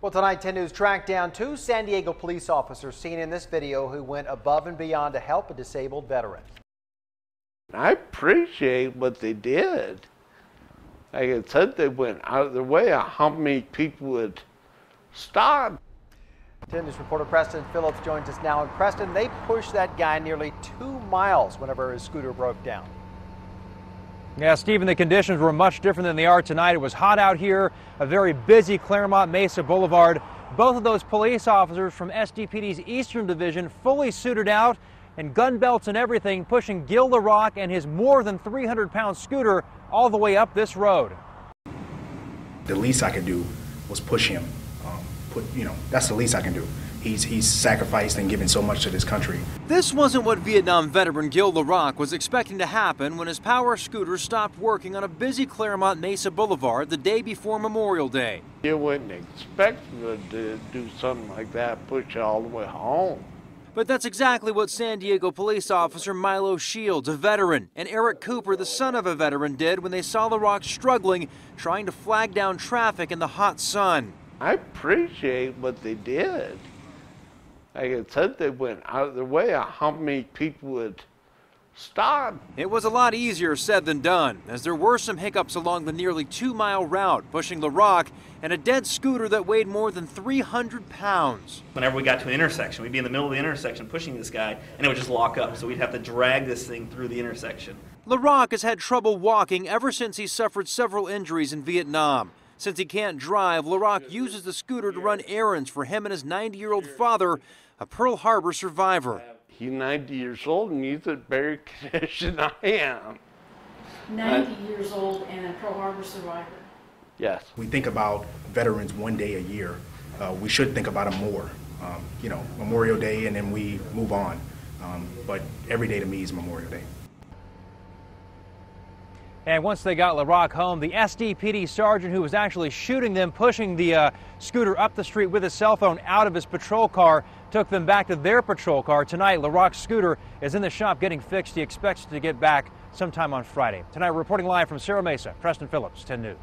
Well, tonight, 10 News tracked down two San Diego police officers seen in this video who went above and beyond to help a disabled veteran. I appreciate what they did. Like I said, they went out of their way. How many people would stop? 10 News reporter Preston Phillips joins us now. And Preston, they pushed that guy nearly two miles whenever his scooter broke down. Yeah, Stephen, the conditions were much different than they are tonight. It was hot out here, a very busy Clairemont Mesa Boulevard. Both of those police officers from SDPD's Eastern Division fully suited out and gun belts and everything, pushing Gil LaRock and his more than 300 pound scooter all the way up this road. The least I could do was push him. Um, put, you know, that's the least I can do. He's, he's sacrificed and given so much to this country. This wasn't what Vietnam veteran Gil LaRock was expecting to happen when his power scooter stopped working on a busy Clairemont Mesa Boulevard the day before Memorial Day. You wouldn't expect them to do something like that, push you all the way home. But that's exactly what San Diego police officer Milo Shields, a veteran, and Eric Cooper, the son of a veteran, did when they saw LaRock struggling trying to flag down traffic in the hot sun. I appreciate what they did. Like I said, they went out of their way. How many people would stop? It was a lot easier said than done, as there were some hiccups along the nearly two mile route, pushing LaRock and a dead scooter that weighed more than 300 pounds. Whenever we got to an intersection, we'd be in the middle of the intersection pushing this guy, and it would just lock up. So we'd have to drag this thing through the intersection. LaRock has had trouble walking ever since he suffered several injuries in Vietnam. Since he can't drive, LaRock uses the scooter to run errands for him and his 90 year old father, a Pearl Harbor survivor. He's 90 years old and he's in better condition I am. 90 years old and a Pearl Harbor survivor. Yes. We think about veterans one day a year. Uh, we should think about them more. Um, you know, Memorial Day and then we move on. Um, but every day to me is Memorial Day. And once they got LaRock home, the SDPD sergeant who was actually shooting them, pushing the uh, scooter up the street with his cell phone out of his patrol car, took them back to their patrol car. Tonight, LaRock's scooter is in the shop getting fixed. He expects to get back sometime on Friday. Tonight, reporting live from Serra Mesa, Preston Phillips, 10 News.